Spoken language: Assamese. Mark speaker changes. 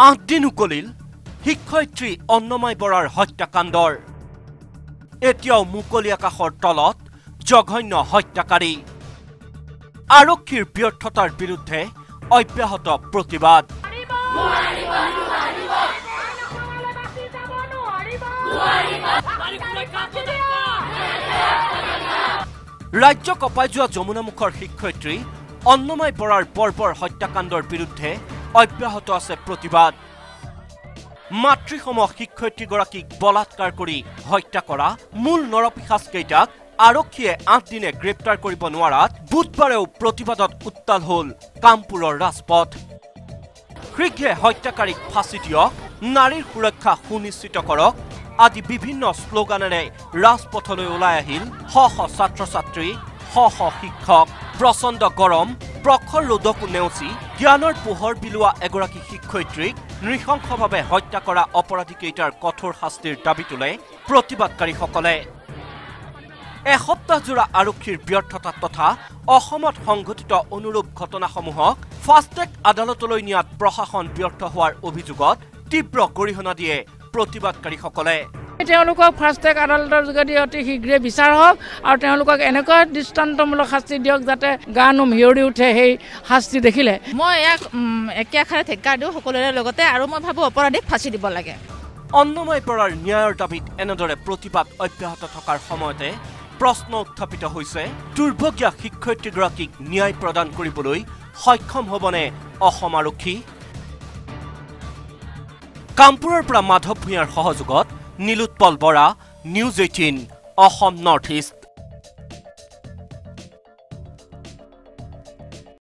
Speaker 1: আঠদিন উকলিল শিক্ষয়িত্ৰী অন্নমাই বৰাৰ হত্যাকাণ্ডৰ। এতিয়াও মুকলি আকাশৰ তলত জঘন্য হত্যাকাৰী। আৰক্ষীৰ ব্যৰ্থতাৰ বিৰুদ্ধে অব্যাহত প্ৰতিবাদ। ৰাজ্য কঁপাই যোৱা যমুনামুখৰ শিক্ষয়িত্ৰী অন্নমাই বৰাৰ বৰ্বৰ হত্যাকাণ্ডৰ বিৰুদ্ধে অব্যাহত আছে প্ৰতিবাদ। মাতৃসম শিক্ষয়িত্ৰীগৰাকীক বলাৎকাৰ কৰি হত্যা কৰা মূল নৰপিশাচকেইটাক আৰক্ষীয়ে আঠদিনে গ্ৰেপ্তাৰ কৰিব নোৱাৰাত বুধবাৰেও প্ৰতিবাদত উত্তাল হ'ল কামপুৰৰ ৰাজপথ। শীঘ্ৰে হত্যাকাৰীক ফাঁচি দিয়ক নাৰীৰ সুৰক্ষা সুনিশ্চিত কৰক আদি বিভিন্ন শ্লোগানেৰে ৰাজপথলৈ ওলাই আহিল শ শ ছাত্ৰ ছাত্ৰী শ শ শিক্ষক প্ৰচণ্ড গৰম প্ৰখৰ ৰ'দকো নেওচি জ্ঞানৰ পোহৰ বিলোৱা এগৰাকী শিক্ষয়িত্ৰীক নৃশংসভাৱে হত্যা কৰা অপৰাধীকেইটাৰ কঠোৰ শাস্তিৰ দাবী তোলে প্ৰতিবাদকাৰীসকলে। এসপ্তাহজোৰা আৰক্ষীৰ ব্যৰ্থতা তথা অসমত সংঘটিত অনুৰূপ ঘটনাসমূহক ফাষ্টেগ আদালতলৈ নিয়াত প্ৰশাসন ব্যৰ্থ হোৱাৰ অভিযোগত তীব্ৰ গৰিহণা দিয়ে প্ৰতিবাদকাৰীসকলে।
Speaker 2: তেওঁলোকক ফাষ্টেগ আদালতৰ যোগেদি অতি শীঘ্ৰে বিচাৰ হওক আৰু তেওঁলোকক এনেকুৱা দৃষ্টান্তমূলক শাস্তি দিয়ক যাতে গা নোম হিয়ৰি উঠে সেই শাস্তি দেখিলে।
Speaker 3: মই ইয়াক একে আখাৰে ধিক্কাৰ দিওঁ সকলোৰে লগতে আৰু মই ভাবোঁ অপৰাধীক ফাঁচি দিব লাগে।
Speaker 1: অন্নময় বৰাৰ ন্যায়ৰ দাবীত এনেদৰে প্ৰতিবাদ অব্যাহত থকাৰ সময়তে প্ৰশ্ন উত্থাপিত হৈছে দুৰ্ভগীয়া শিক্ষয়িত্ৰীগৰাকীক ন্যায় প্ৰদান কৰিবলৈ সক্ষম হ'বনে অসম আৰক্ষী? কামপুৰৰ পৰা মাধৱ ভূঞাৰ সহযোগত Nilotpal Bora news eighteen Assam north east.